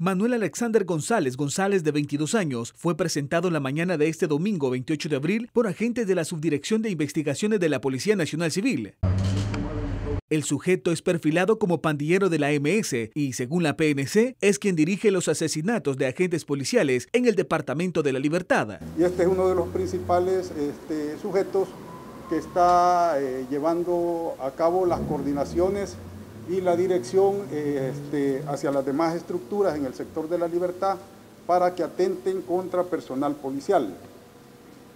Manuel Alexander González González, de 22 años, fue presentado en la mañana de este domingo 28 de abril por agentes de la Subdirección de Investigaciones de la Policía Nacional Civil. El sujeto es perfilado como pandillero de la MS y, según la PNC, es quien dirige los asesinatos de agentes policiales en el Departamento de la Libertad. Y este es uno de los principales este, sujetos que está eh, llevando a cabo las coordinaciones y la dirección eh, este, hacia las demás estructuras en el sector de la libertad para que atenten contra personal policial.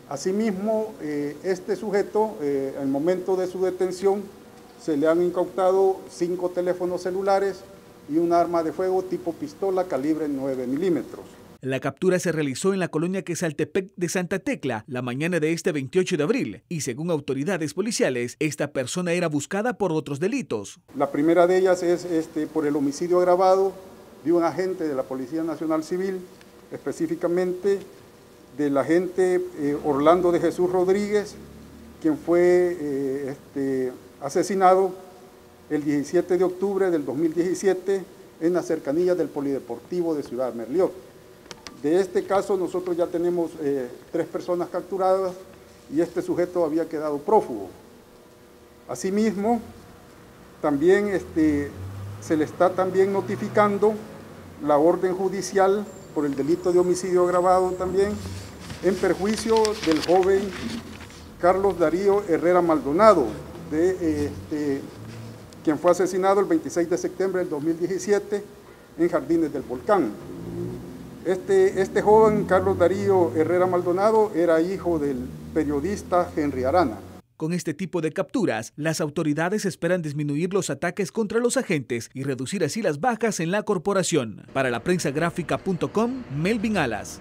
Asimismo, eh, este sujeto, en el momento de su detención, se le han incautado cinco teléfonos celulares y un arma de fuego tipo pistola calibre 9 milímetros. La captura se realizó en la colonia Quesaltepec de Santa Tecla la mañana de este 28 de abril y según autoridades policiales, esta persona era buscada por otros delitos. La primera de ellas es este, por el homicidio agravado de un agente de la Policía Nacional Civil, específicamente del agente eh, Orlando de Jesús Rodríguez, quien fue eh, este, asesinado el 17 de octubre del 2017 en las cercanías del Polideportivo de Ciudad Merliot. De este caso nosotros ya tenemos eh, tres personas capturadas y este sujeto había quedado prófugo. Asimismo, también este, se le está también notificando la orden judicial por el delito de homicidio agravado también en perjuicio del joven Carlos Darío Herrera Maldonado, de este, quien fue asesinado el 26 de septiembre del 2017 en Jardines del Volcán. Este, este joven, Carlos Darío Herrera Maldonado, era hijo del periodista Henry Arana. Con este tipo de capturas, las autoridades esperan disminuir los ataques contra los agentes y reducir así las bajas en la corporación. Para la prensa gráfica.com, Melvin Alas.